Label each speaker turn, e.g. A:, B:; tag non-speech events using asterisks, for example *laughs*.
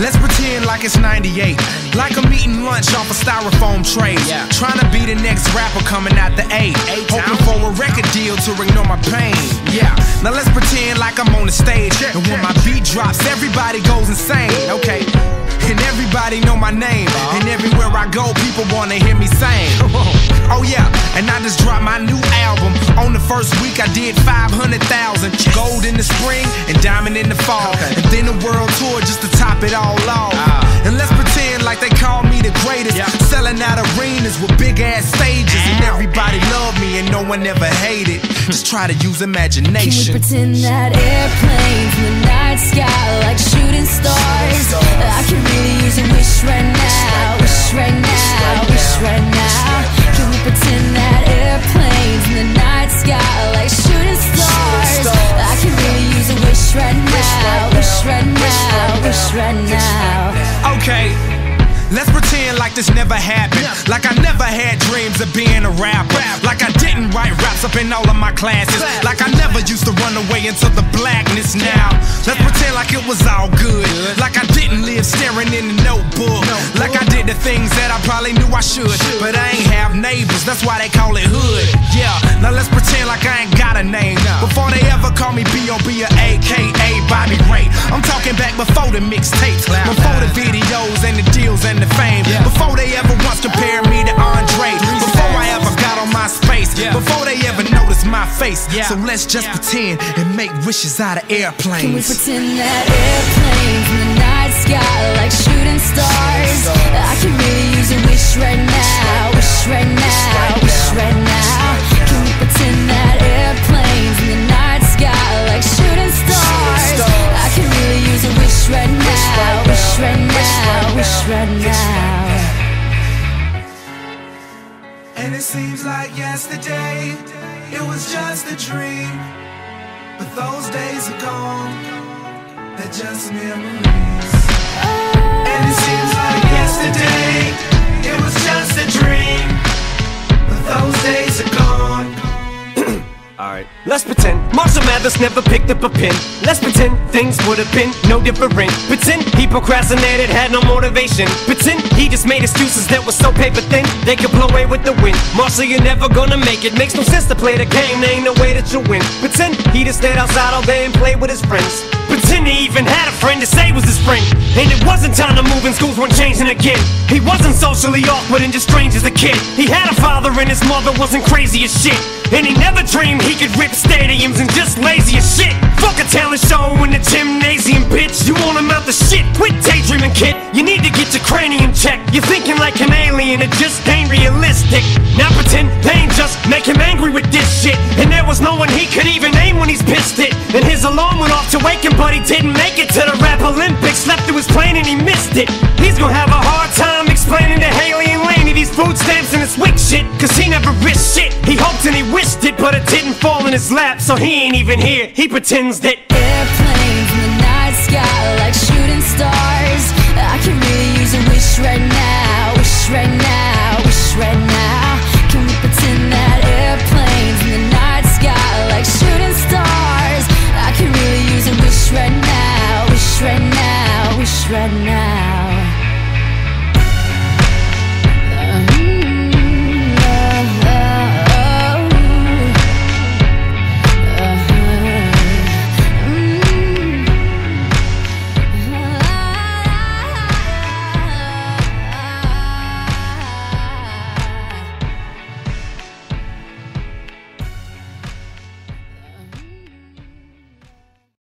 A: Let's pretend like it's 98. Like I'm eating lunch off a styrofoam tray.
B: Yeah.
A: Trying to be the next rapper coming out the A. Hoping for a record deal to ignore my pain. Yeah, now let's pretend like I'm on the stage. And when my beat drops, everybody goes insane. Okay. And everybody know my name. And everywhere I go, people wanna hear me sing. *laughs* Oh yeah, and I just dropped my new album. On the first week, I did 500,000. Gold in the spring and diamond in the fall. And then a world tour just to top it all off. Ah. And let's pretend like they call me the greatest. Selling out arenas with big ass stages. And everybody love me and no one ever hated. Just try to use imagination.
C: Can we
A: imagination.
C: pretend that airplanes in the night sky
A: Let's pretend like this never happened. Like I never had dreams of being a rapper. Like I didn't write raps up in all of my classes. Like I never used to run away into the blackness now. Let's pretend like it was all good. Like I didn't live staring in the notebook. Like I did the things that I probably knew I should. But I ain't have neighbors, that's why they call it hood. Yeah, now let's pretend like I ain't got a name. Before they ever call me B.O.B. or AKA Bobby Ray. I'm talking back before the mixtapes, before the videos noticed my face. So let's just pretend and make wishes out of airplanes.
C: Can we
A: airplanes.
C: pretend that airplanes in the night sky like shooting stars? I can really use a wish right now, wish
D: seems like yesterday it was just a dream. But those days are gone, they're just memories. And it seems like yesterday
B: let's pretend Marshall Mathers never picked up a pen. Let's pretend things would have been no different. Pretend he procrastinated, had no motivation. Pretend he just made excuses that were so paper thin they could blow away with the wind. Marshall, you're never gonna make it. Makes no sense to play the game, there ain't no way that you win. Pretend he just stayed outside all day and played with his friends. Pretend he even had a friend to say was his friend. And it wasn't time to move and schools weren't changing again. He wasn't socially awkward and just strange as a kid. He had a father and his mother wasn't crazy as shit. And he never dreamed he could rip stadiums and just lazy as shit. Fuck a talent show in the gymnasium, bitch. You want him out the shit. Quit daydreaming, kid. You need to get your cranium checked. You're thinking like an alien, it just ain't realistic. Now pretend pain just make him angry with this shit. And there was no one he could even name when he's pissed it. And his alarm went off to wake him, but he didn't make it to the rap Olympics. Slept through his plane and he missed it. He's gonna have a hard time explaining to Hailie and Laney these food stamps and this WIC shit. Cause he never risked shit. He hoped and he wished it, but it didn't fall in his lap. So he ain't even here. He pretends that
C: Airplanes in the night sky like shooting stars. I can really use a wish right now, wish right right now.